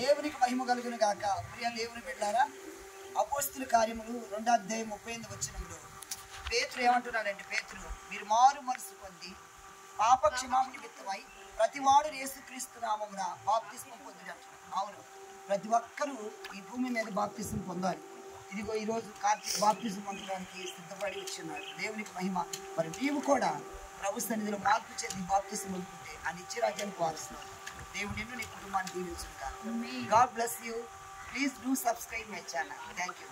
దేవునికి మహిమ కలుగును గాక. ప్రియ దేవుని బిడ్డారా అపోస్తుల కార్యములు రెండో అధ్యాయం ముప్పై ఎనిమిది వచ్చినంలో పేతులు ఏమంటున్నాడంటే పేతులు మీరు మారు మనసు పొంది పాప క్షమాపణ నిమిత్తమై ప్రతివాడు యేసుక్రీస్తు నామమున బాప్తిస్మం పొందుడు అవును ప్రతి ఒక్కరూ ఈ భూమి మీద బాప్తిస్మం పొందాలి. ఇదిగో ఈరోజు కార్తీక బాప్తిజం పొందడానికి సిద్ధపడి వచ్చిన్నారు దేవునికి మహిమ. మరి నీవు కూడా ప్రభు సన్నిధిలో మార్పు చెంది బాప్తిజం పొందుకుంటే ఆ నిత్యరాజ్యానికి వారుస్తున్నావు దేవుడు నిన్ను నీ కుటుంబాన్ని దీవించుకుంటాను God bless you please do subscribe my channel thank you